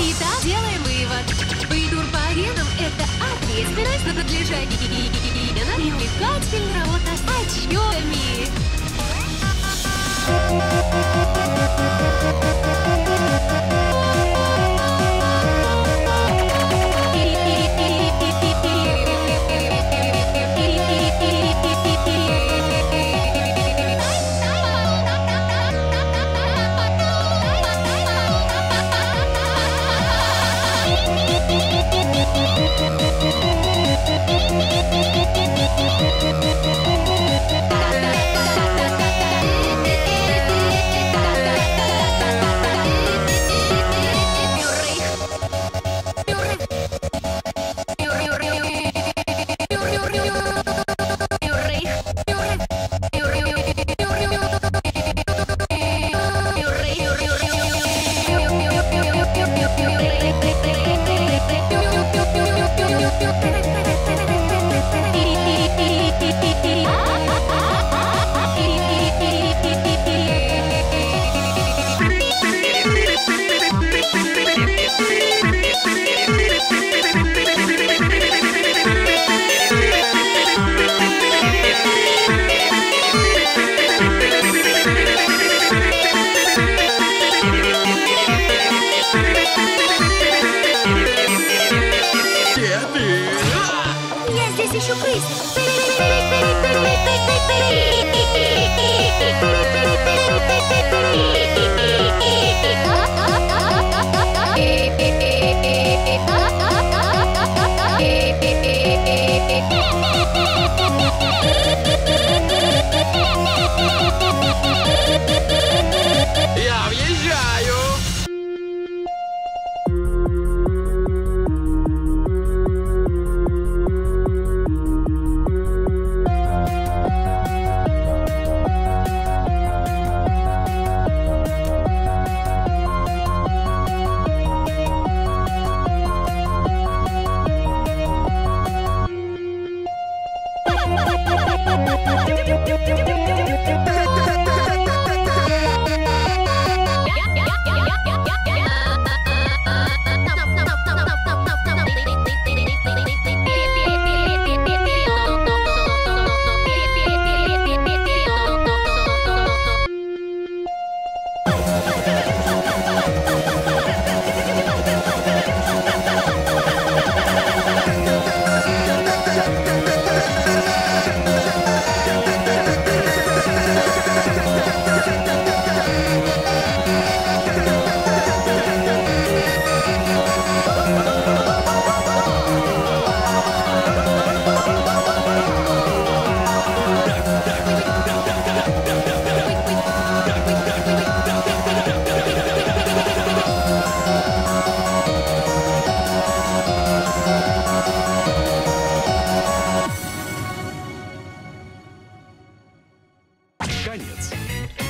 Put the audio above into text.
Итак, делаем вывод. Выигур по аренам – это ответственность за надлежание и увлекательная работа с очками. Thank you. koniec.